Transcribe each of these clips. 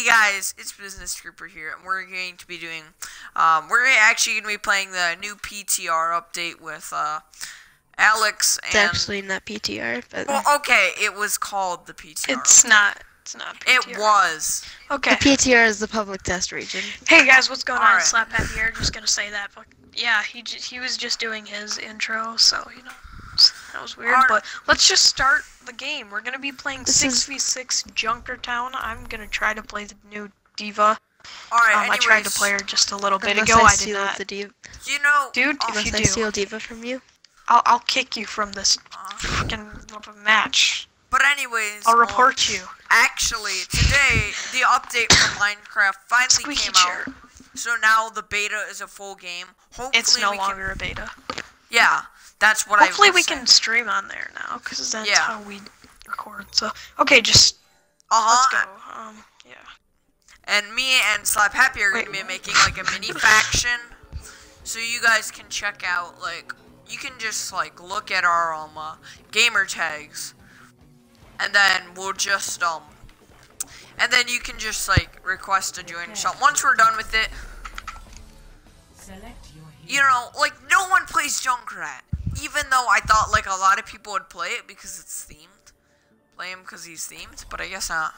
Hey guys, it's Business Creeper here, and we're going to be doing, um, we're actually going to be playing the new PTR update with, uh, Alex and... It's actually not PTR, but Well, okay, it was called the PTR. It's not. It's not. PTR. It was. Okay. the PTR is the public test region. Hey guys, what's going on? Alright. Slap Happy here. Just gonna say that. But yeah, he j- he was just doing his intro, so you know s- that was weird. Alright. But let's just start the game. We're gonna be playing This six v six Junkertown. I'm gonna try to play the new Diva. Alright, Um, anyways, I tried to play her just a little bit ago. I I did steal not. the diva, you know... Dude, if unless you I do, steal diva from you. I'll I'll kick you from this uh, fucking match. but anyways... I'll um, report you. Actually, today, the update for Minecraft finally Squeaky came chair. out. So now the beta is a full game. Hopefully It's no we can- longer a beta. Yeah, that's what Hopefully I Hopefully, we can stream on there now, because that's Yeah. how we record. So okay, just Uh-huh. let's go. Um, yeah. And me and Slap Happy are Wait. gonna be making like a mini faction, so you guys can check out like you can just like look at our um uh, gamer tags, and then we'll just um, and then you can just like request to join. So once we're done with it, you know, like no one plays Junkrat, even though I thought like a lot of people would play it because it's themed. Play him because he's themed, but I guess not.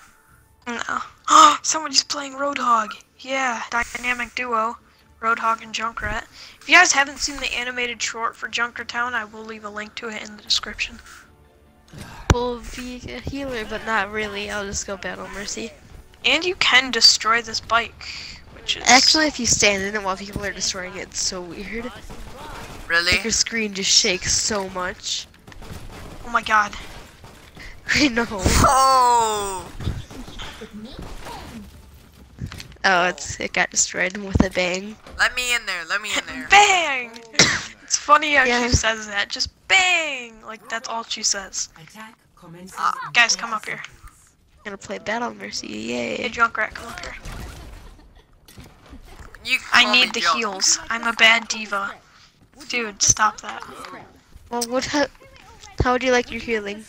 No. Oh, somebody's playing Roadhog. Yeah, dynamic duo, Roadhog and Junkrat. If you guys haven't seen the animated short for Junkertown, I will leave a link to it in the description. We'll be a healer, but not really. I'll just go battle mercy. And you can destroy this bike, which is Actually, if you stand in it while people are destroying it, it's so weird. Really? Like your screen just shakes so much. Oh my god. I know. Oh! Oh, it's it got destroyed with a bang. Let me in there. Let me in there. Bang! it's funny how Yeah. she says that. Just bang! Like that's all she says. Attack. Uh, Guys, come up here. I'm Gonna play battle mercy. Yay! Hey, Yay. Junkrat, come up here. You I need the Joe. heals. I'm a bad diva. Dude, stop that. Well, what? How, how would you like your healing?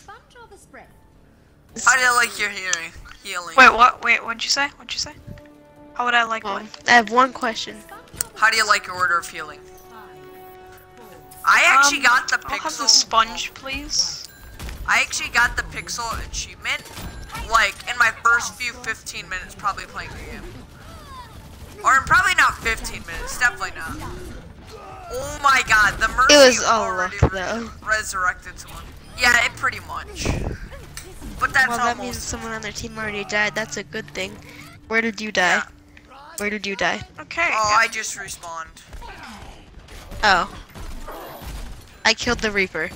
How do you like your hearing? Healing. Wait, what? Wait, what'd you say? What'd you say? How would I like Well, what? I have one question. How do you like your order of healing? I actually Um, got the I'll have the pixel. sponge, please. I actually got the pixel achievement, like in my first few 15 minutes, probably playing the game. Or probably not 15 minutes, definitely not. Oh my god, the mercy It was all already luck, re- though. resurrected someone. Yeah, it pretty much. But that's Well, that means someone on their team already died. That's a good thing. Where did you die? Where did you die? Okay. Oh, yeah. I just respawned. Oh. I killed the Reaper.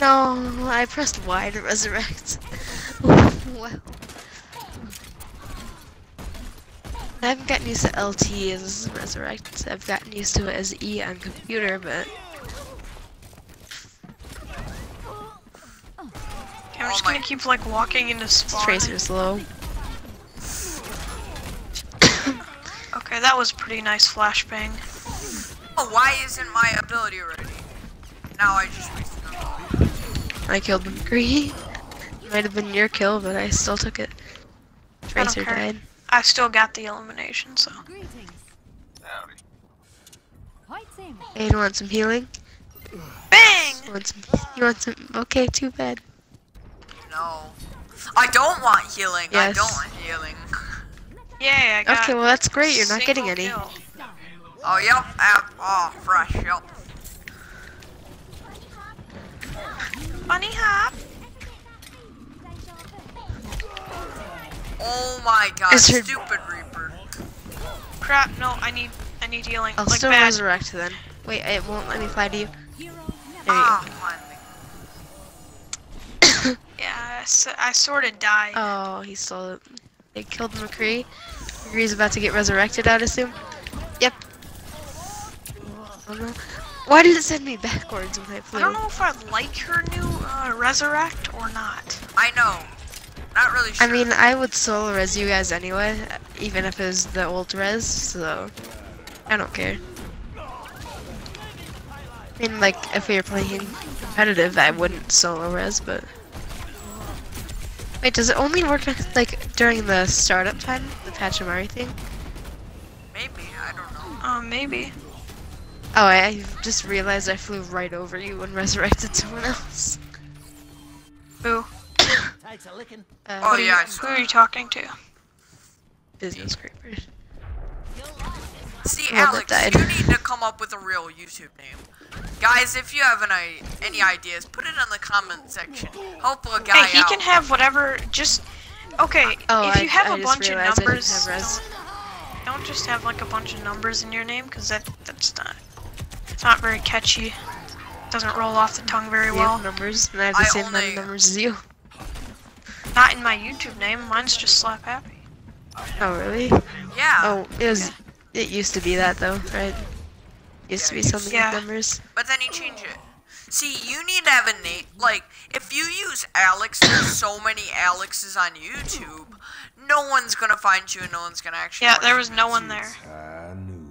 No, I pressed Y to resurrect. well. I haven't gotten used to LT as resurrect. I've gotten used to it as E on computer, but Okay, I'm just gonna keep like walking into spawn. Tracer's low. Okay, that was pretty nice flashbang. Oh, why isn't my ability ready? Now I just wasted it. I killed McCree. Might have been your kill, but I still took it. Tracer died. I still got the elimination, so. Hey, you want some healing? Bang! You want some? You want some? Okay, too bad. No. I don't want healing. I don't want healing. Yay, I got Okay, well that's great. You're not getting any. kill. Oh, yep. App. Oh, fresh. Yep. Bunny hop. Oh my god. Is her- Stupid Reaper. Crap, no, I need I need healing. I'll like still bad. resurrect then. Wait, it won't let me fly to you. There you Ah, go. finally. Yeah, I, s- I sort of died. Oh, he stole it. They killed McCree. McCree's about to get resurrected, I'd assume. Yep. Why did it send me backwards when I flew? I don't know if I like her new uh, resurrect or not. I know. Not really sure. I mean, I would solo res you guys anyway, even if it was the old res, so I don't care. I mean, like, if we were playing competitive, I wouldn't solo res, but... Wait, does it only work like during the startup time, the Pachimari thing? Maybe, I don't know. Um, maybe. Oh, I, I just realized I flew right over you and resurrected someone else. Who? Takes a licking. Uh, Oh, Who are you- yeah, Who are you talking to? business creepers. See, Well, Alex, you need to come up with a real YouTube name. Guys, if you have an, i- any ideas, put it in the comment section. Help a guy Hey, he out. can have whatever. Just okay. Oh, if I, you have I a just bunch of realized numbers, don't, don't just have like a bunch of numbers in your name, because that that's not. It's not very catchy. Doesn't roll off the tongue very well. numbers, and I have the I same amount only- of numbers as you. Not in my YouTube name. Mine's just Slap Happy. Oh, really? Yeah, Oh, it was. It used to be that though, right? Used to be something Yeah. with numbers. but then he changed it. See, you need to have a name. Like, if you use Alex, there's so many Alexes on YouTube. No one's gonna find you, and no one's gonna actually. Yeah, there was no one there.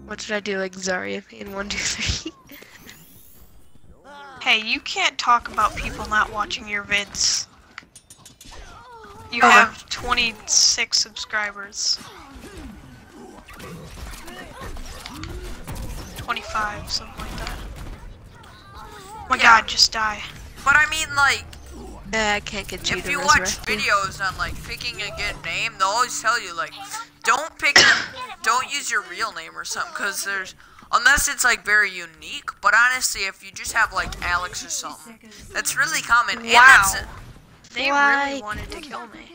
What did I do, like Zarya in one, two, three? Hey, you can't talk about people not watching your vids. You have 26 subscribers. 25, something like that. Oh my Yeah. god, just die. But I mean, like, Uh, I can't get you if you watch videos on like picking a good name, they'll always tell you like, don't pick, don't use your real name or something, cause there's, unless it's like very unique. But honestly, if you just have like Alex or something, that's really common. And Wow. That's, They Why? really wanted to kill me.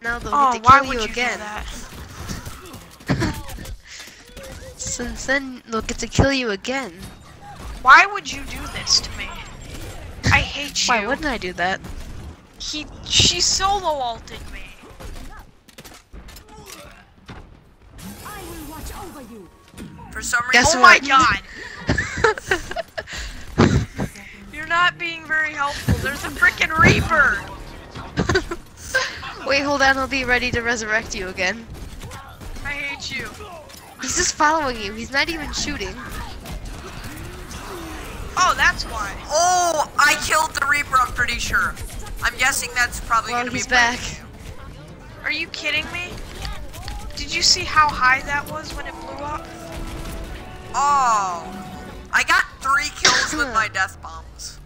Now they'll Oh, get to why kill would you you again. Since then, they'll get to kill you again. Why would you do this to me? I hate you. Why wouldn't I do that? He, she solo ulted me. I will watch for some Guess reason, oh my god. You're not being very helpful. There's a freaking Reaper. Wait, hold on. I'll be ready to resurrect you again. I hate you. He's just following you. He's not even shooting. Oh, that's why. Oh, I killed the Reaper. I'm pretty sure. I'm guessing that's probably Well, gonna he's be back. Are you kidding me? Did you see how high that was when it blew up? Oh, I got three kills with my death bombs.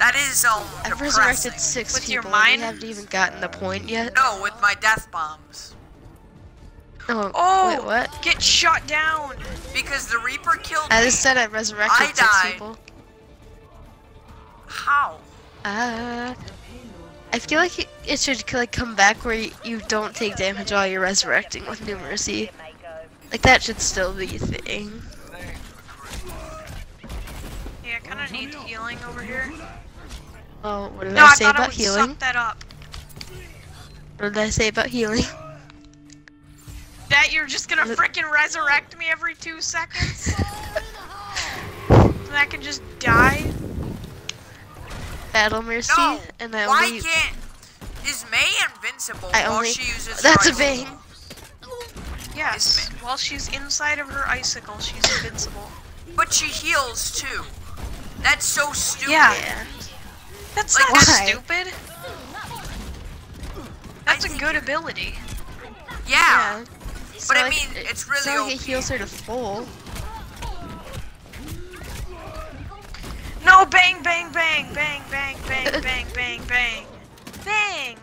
That is um I've depressing. resurrected six With your people. and mine? We haven't even gotten the point yet. No, with my death bombs. Oh, Oh, wait, what? Get shot down. Because the Reaper killed I me. just said I resurrected I six died. people. How? Uh, I feel like it, it should like come back where you, you don't take damage while you're resurrecting with New Mercy. Like that should still be a thing. Yeah, I kind of need healing over here. Oh, what did No, I I say thought I about would healing? suck that up. What did I say about healing? That you're just gonna Look- freaking resurrect me every two seconds? and I can just die? Battle Mercy, No. and I Why only can't? Is May invincible I while only- she uses? that's a vein. icicle? Yes. While she's inside of her icicle, she's invincible. But she heals too. That's so stupid. Yeah. Yeah. That's Like, not why? stupid. That's a good ability. Yeah. So, But I like, mean, it- it's really so like it heals her to full. No, bang, bang, bang, bang, bang, bang, bang, bang, bang. Bang!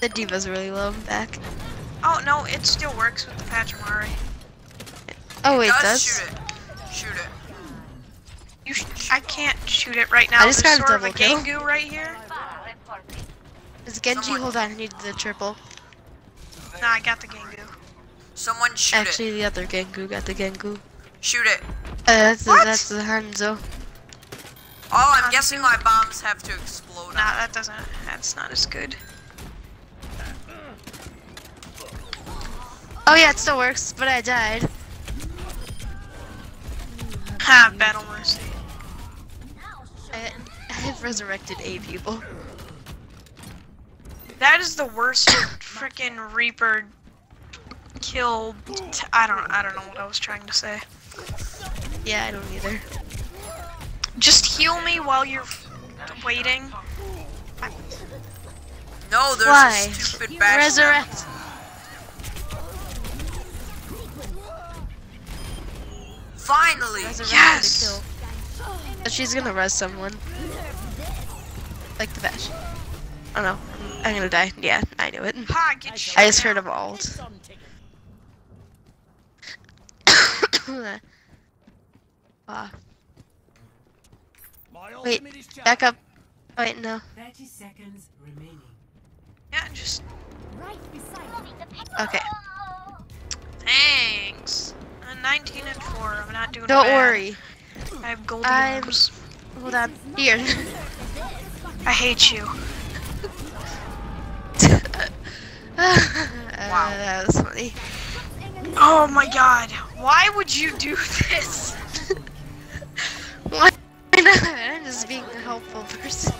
The diva's really low back. Oh, no, it still works with the Pachimari. Oh wait, does, it does. shoot it. Shoot it. You sh I can't shoot it right now. I just There's got a sort of a double kill. Gengu right here. Is Genji? Someone- Hold on, I need the triple. Nah, I got the Gengu. Someone shoot Actually, it. the other Gengu got the Gengu. Shoot it. Uh, that's the, What? that's the Hanzo. Oh, I'm guessing my bombs have to explode. Nah, that doesn't. That's not as good. Oh yeah, it still works, but I died. Ha, Battle Mercy. I, I have resurrected eight people. That is the worst freaking Reaper kill. T- I don't. I don't know what I was trying to say. Yeah, I don't either. Just heal me while you're waiting. I, No, there's Why? a stupid bash. Resurrect. Finally. Resurrect Yes! The she's gonna res someone. Like the bash. Oh no. I'm gonna die. Yeah, I knew it. Ha, get I shit just heard of alt. Some ticket. Ah, My Wait, back up. Oh, wait, no. 30 seconds remaining. Yeah, just Right beside me. Okay. thanks. Uh, 19 and 4. I'm not doing Don't bad. worry. I have golden I'm- orbs. Hold on. Here. I hate you. wow. Uh, that was funny. Oh my god. Why would you do this? Why not? I'm just being a helpful person.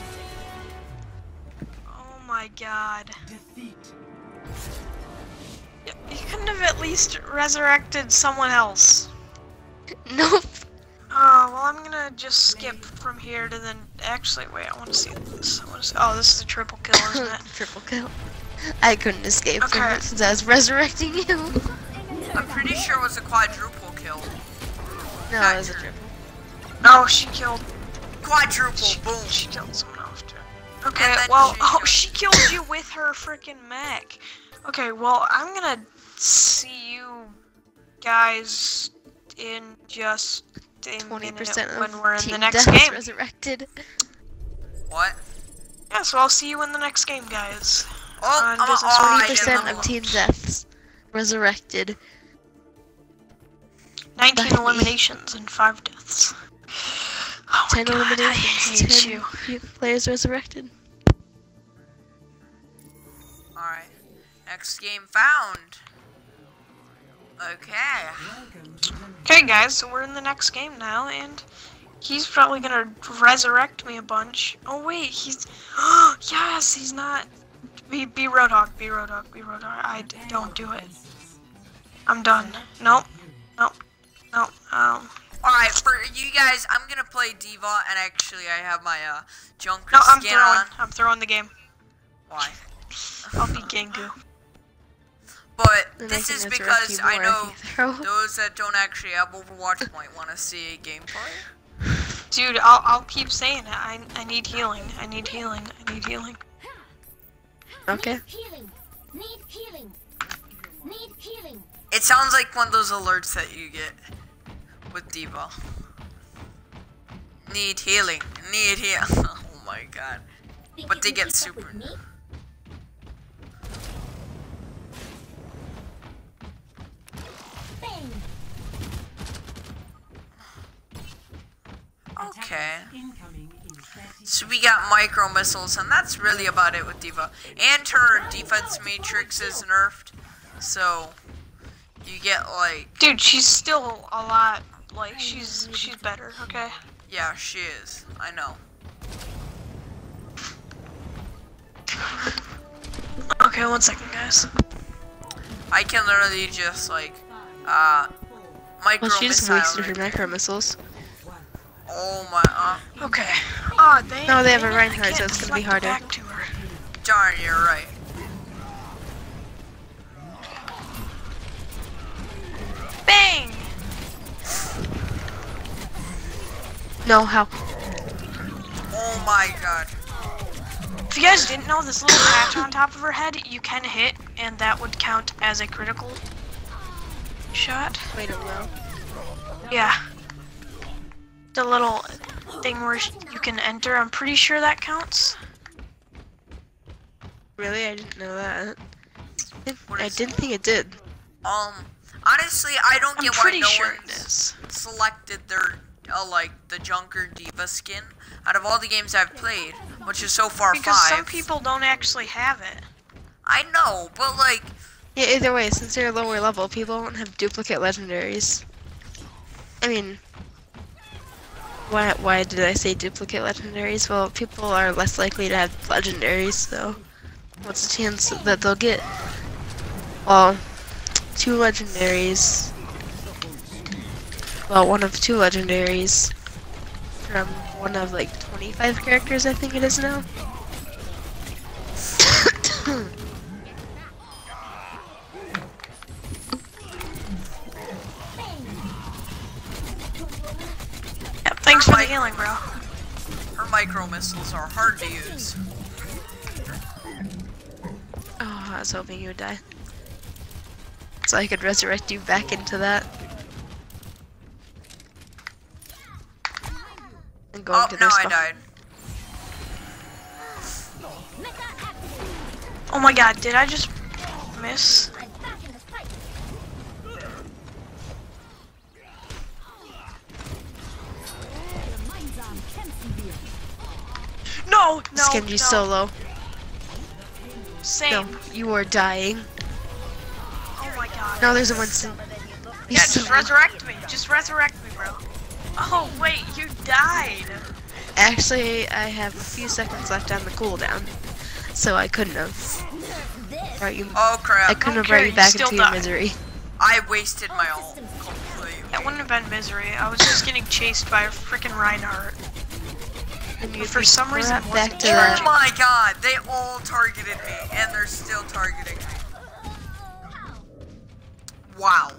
Oh my god. Defeat. You couldn't have at least resurrected someone else. Nope. Oh, well, I'm gonna just skip from here to then. Actually, wait, I want to see this. I want to see. Oh, this is a triple kill, isn't it? Triple kill. I couldn't escape from it since I was resurrecting you. I'm pretty sure it was a quadruple kill. No, it was a triple. No, she killed. Quadruple, She, boom. she killed someone else too. Okay, well, she oh, she killed you with her freaking mech. Okay, well, I'm gonna see you guys in just a Twenty minute percent of when we're in team the next deaths game. resurrected. What? Yeah, so I'll see you in the next game, guys. Oh, On I'm oh, oh twenty percent of team deaths resurrected. 19 Bye. eliminations and 5 deaths. Oh my Ten God, eliminations. Ten you. players resurrected. Alright. Next game found. Okay. Welcome to the Okay, guys, so we're in the next game now, and he's probably gonna resurrect me a bunch. Oh wait, he's yes, he's not. Be be Roadhog, be Roadhog, be Roadhog. I d- don't do it. I'm done. Nope, nope, nope. Um, Alright, for you guys, I'm gonna play Diva, and actually I have my, uh, Junker no, I'm skin throwing. on. I'm throwing the game. Why? I'll be Gengu. But And this is because I know if you throw. those that don't actually have Overwatch might want to see a gameplay. Dude, I'll I'll keep saying it. I I need healing. I need healing. I need healing. Okay. Healing. Need healing. Need healing. It sounds like one of those alerts that you get with Diva. Need healing. Need heal. oh my god. But they get keep up super- with me? Bang. Okay. incoming in 30 So we got micro missiles, and that's really about it with Diva. And her defense matrix is nerfed, so you get like, Dude, she's still a lot. Like she's she's better. Okay. yeah, she is. I know. Okay, one second, guys. I can literally just like, uh, micro Well, she just missile. wasted her micro missiles. Oh my, uh, Okay. Oh, they. No, they have a I Reinhardt, so it's gonna be deflect harder. Back to her. darn, you're right. Bang! No, how? Oh my god. If you guys didn't know, this little patch on top of her head, you can hit, and that would count as a critical shot. Wait a minute. Yeah. The little thing where you can enter, I'm pretty sure that counts. Really? I didn't know that. What I didn't think it did. Um, honestly, I don't I'm get why pretty no sure it one's selected their, uh, like, the Junker Diva skin out of all the games I've played, which is so far Because five. some people don't actually have it. I know, but like, Yeah, either way, since they're lower level, people won't have duplicate legendaries. I mean, why, why did I say duplicate legendaries? Well, people are less likely to have legendaries, so what's the chance that they'll get? Well, two legendaries. Well, one of two legendaries from one of like 25 characters, I think it is now. healing, bro. Her micro missiles are hard to use. Oh, I was hoping you would die. So I could resurrect you back into that. And go Oh, into no, I died. Oh my god, did I just miss? No, no, Skenji no. solo. Same. No, you are dying. Oh my god. No, there's a one. Sin- Yeah, just resurrect me. Just resurrect me, bro. Oh wait, you died. Actually, I have a few seconds left on the cooldown, so I couldn't have. Brought you. Oh crap. I couldn't have brought you you back still into your misery. I wasted my ult completely. That wouldn't have been misery. I was just getting chased by a freaking Reinhardt. And you For some reason, brought back to Oh my god, they all targeted me, and they're still targeting me. Wow.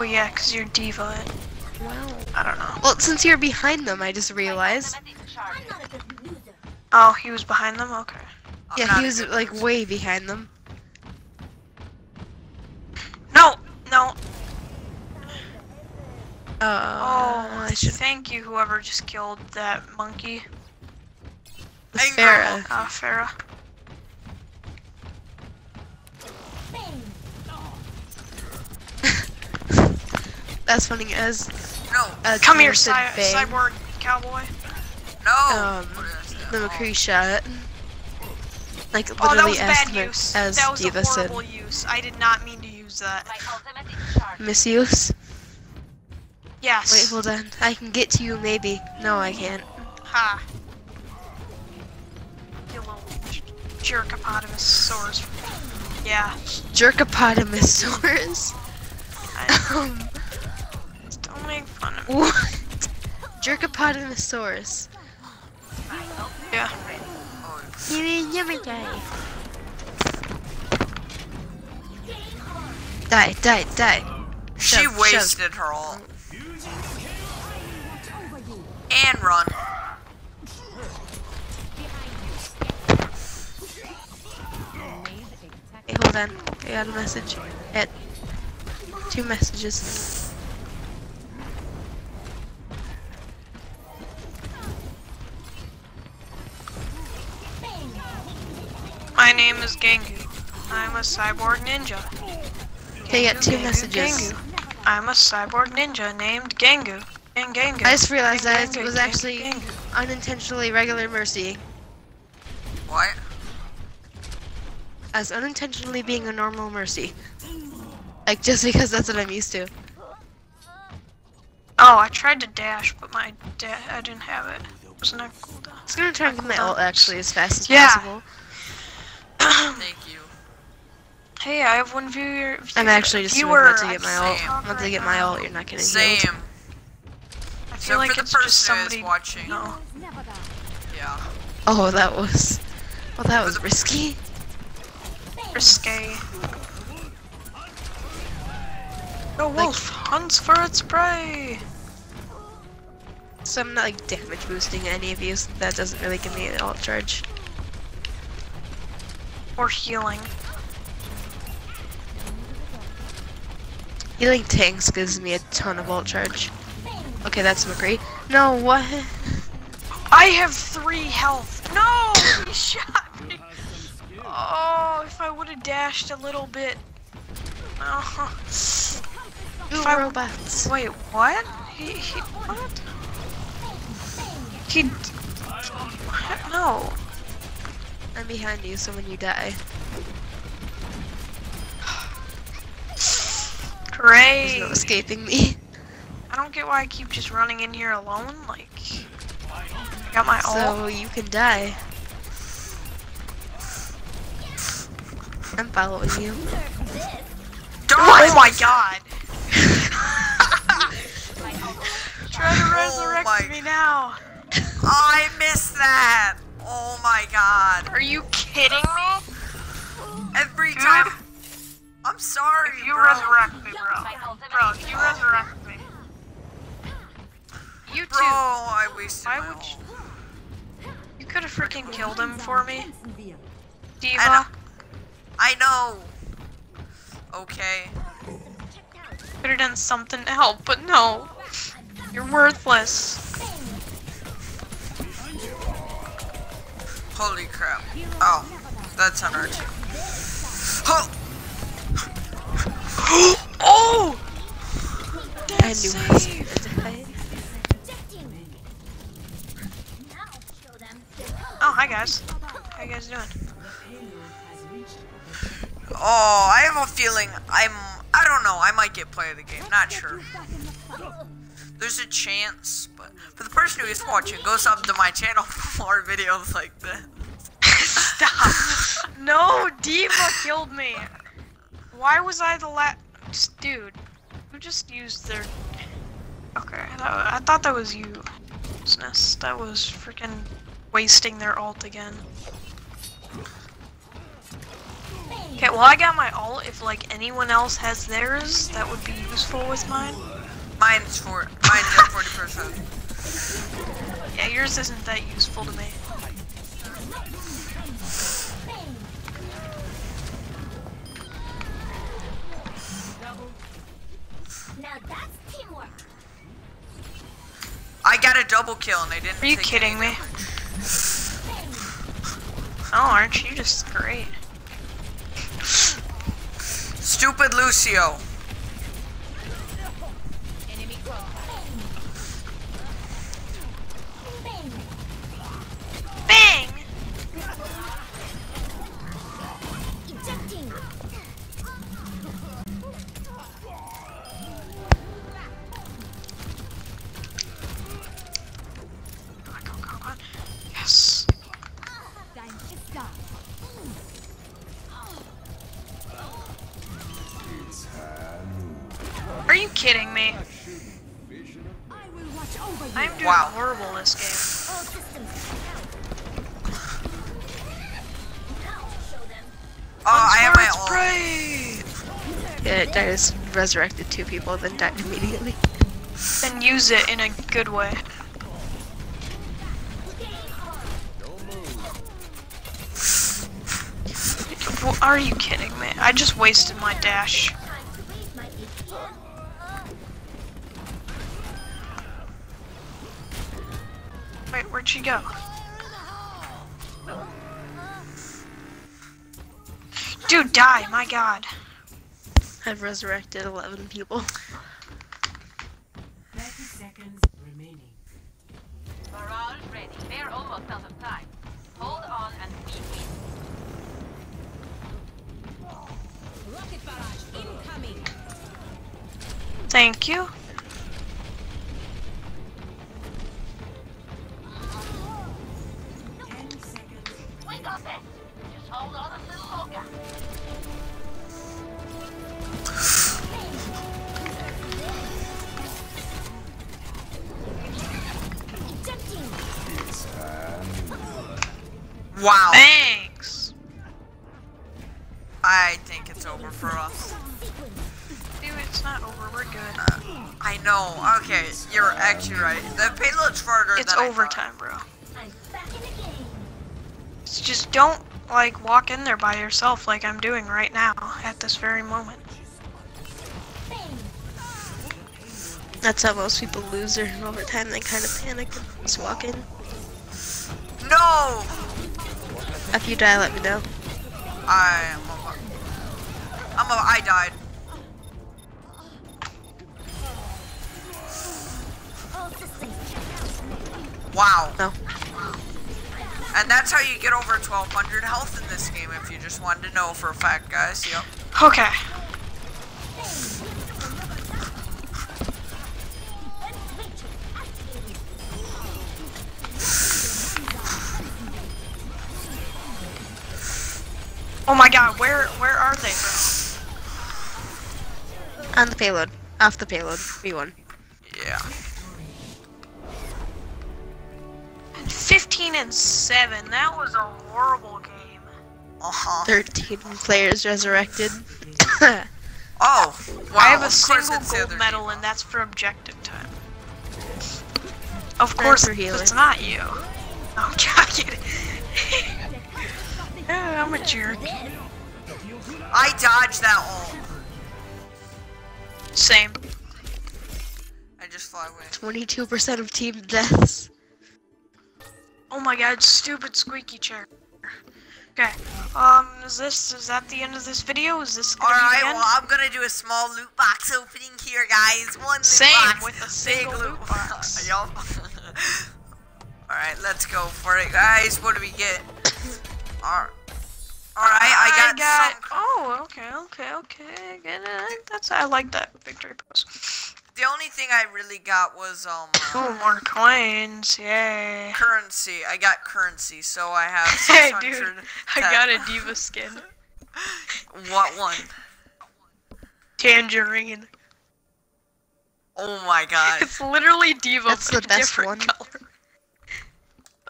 Well, yeah, cause you're diva. Wow. I don't know. Well, since you're behind them, I just realized. I'm not a good loser. Oh, he was behind them. Okay. I'm Yeah, he was like way behind them. No, no. Uh, Oh, should. thank you, whoever just killed that monkey. Pharah. Uh, Pharah. That's funny as. No, as Come here, cy- said, cyborg cowboy. no. Um, What is that? The McCree shot. Like Oh, that was as, bad use. as That was Diva a said. horrible use. I did not mean to use that. Misuse. Yes. Wait, hold on. I can get to you maybe. No, I can't. Ha. You little jerkopotamus Yeah. Jerkopotamosaurus. Um, don't make fun of me. what? Jerkopotamosaurus. Yeah. Oh, Die, die, die. she Shove, shove. wasted her ult. And run. Hey, hold on. I got a message. At two messages. My name is Gengu. I'm a cyborg ninja. Okay, I got two Gengu, messages. Gengu. I'm a cyborg ninja named Gengu. And Gengu. I just realized that it was Gengu, actually Gengu. unintentionally regular mercy. What? As unintentionally being a normal mercy. Like just because that's what I'm used to. Oh, I tried to dash, but my da- I didn't have it. It wasn't a cooldown. I was gonna try and get my ult actually as fast as Yeah. possible. Thank you. Hey, I have one viewer. I'm actually just doing viewer. that to get my ult. Same. Once I get my ult, you're not getting Same. healed. I feel Except like for the it's just somebody. watching. No. Yeah. Oh, that was. Well, that was risky. Risque. The wolf hunts for its prey. So I'm not like damage boosting any of you, so that doesn't really give me an ult charge. Or healing. Healing tanks gives me a ton of ult charge. Okay, that's McCree. No, what? I have three health. No, he shot me. Oh, if I would have dashed a little bit. Oh. Ooh, If I- robots. Wait, what? He, he, what? He, what? No. I'm behind you, so when you die, there's Great. no escaping me. I don't get why I keep just running in here alone. Like, I got my ult. So you can die. I'm following you. Don't! Oh my god! Try to oh resurrect my- me now. I missed that! Oh my god. Are you kidding me? Every time. I'm sorry, If you bro. resurrect me, bro. Bro, if you resurrect me. You too. Bro, too. I wasted Why my would ult. You could have freaking killed him for me, Thompsonville. Diva. I I know. Okay. Could have done something to help, but no. You're worthless. Holy crap. Oh, that's on our team. Oh, Oh! I knew he was gonna die. Now show them. Oh, hi guys. How you guys doing? Payload has reached the oh, I have a feeling I'm. I don't know. I might get play of the game. Not sure. Back in the fight. There's a chance, but for the person who is watching, go sub to my channel for more videos like this. Stop. no, Diva killed me. Why was I the last dude? Who just used their? Okay, that, I thought that was you. Business. That was freaking wasting their ult again. Okay, well I got my ult. If like anyone else has theirs, that would be useful with mine. Mine's for mine's at forty percent. Yeah, yours isn't that useful to me. I got a double kill and they didn't. Are you kidding me? Oh, aren't you just great? Stupid Lucio. Yeah, Darius resurrected two people, then died immediately. Then use it in a good way. W- Are you kidding me? I just wasted my dash. Wait, where'd she go? Dude, die, my god. I've resurrected 11 people. I think it's over for us. Dude, it's not over. We're good. Uh, I know. Okay, you're actually right. The payload's farther It's than I thought. overtime, bro. I'm back in the game. It's just don't like walk in there by yourself like I'm doing right now at this very moment. That's how most people lose their overtime. They kind of panic and just walk in. No! If you die, let me know. I am a, I'm a, I died. All systems checked Wow. No. And that's how you get over 1200 health in this game if you just wanted to know for a fact, guys. Yep. Okay. Oh my god, where where are they, bro? On the payload. Off the payload. V1. Yeah. 15 and 7. That was a horrible game. Uh-huh. 13 players resurrected. Oh, wow. I have a of course single it's gold medal, and that's for objective time. Of course, for it's not you. I'm joking. yeah, I'm a jerk. I dodged that ult. Same. I just fly away. 22% of team deaths. Oh my god, stupid squeaky chair. Okay. Um, is this is that the end of this video? Is this Alright, well, I'm gonna do a small loot box opening here, guys. One loot Same, box. with a big single loot loot box. Yup. Alright, let's go for it, guys. What do we get? Alright. Alright, I got, some. Oh, okay, okay, okay. I get it. That's I like that victory pose. The only thing I really got was um Oh, more coins! Yay! currency. I got currency, so I have Hey, 600. dude, I got a diva skin. What one? Tangerine. Oh my god. It's literally diva, That's the best one. color.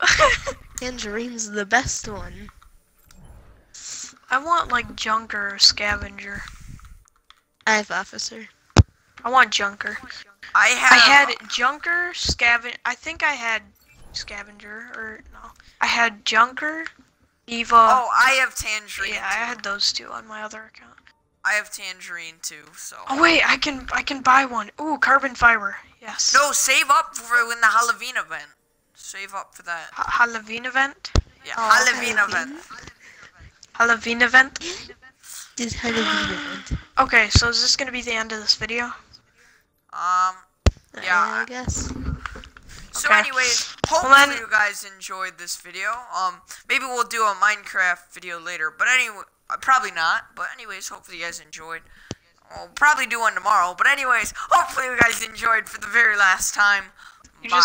Tangerine's the best one. I want like Junker or Scavenger. I have officer. I want Junker. I have. I had Junker, Scaven. I think I had Scavenger, or no. I had Junker, Eva. Oh, I have tangerine. yeah, I had those two on my other account. I have tangerine too. So. Oh wait, I can I can buy one. Ooh, carbon fiber. Yes. No, save up for when the Halloween event. Save up for that. Ha- Halloween event. Yeah, Oh, Halloween Halloween. event. Halloween event. Did Halloween event. Okay, so is this gonna be the end of this video? Um. Yeah. I guess. So, Okay. anyways, Well, hopefully then- you guys enjoyed this video. Um, maybe we'll do a Minecraft video later, but anyway, uh, probably not. But anyways, hopefully you guys enjoyed. We'll probably do one tomorrow. But anyways, hopefully you guys enjoyed for the very last time. Bye. just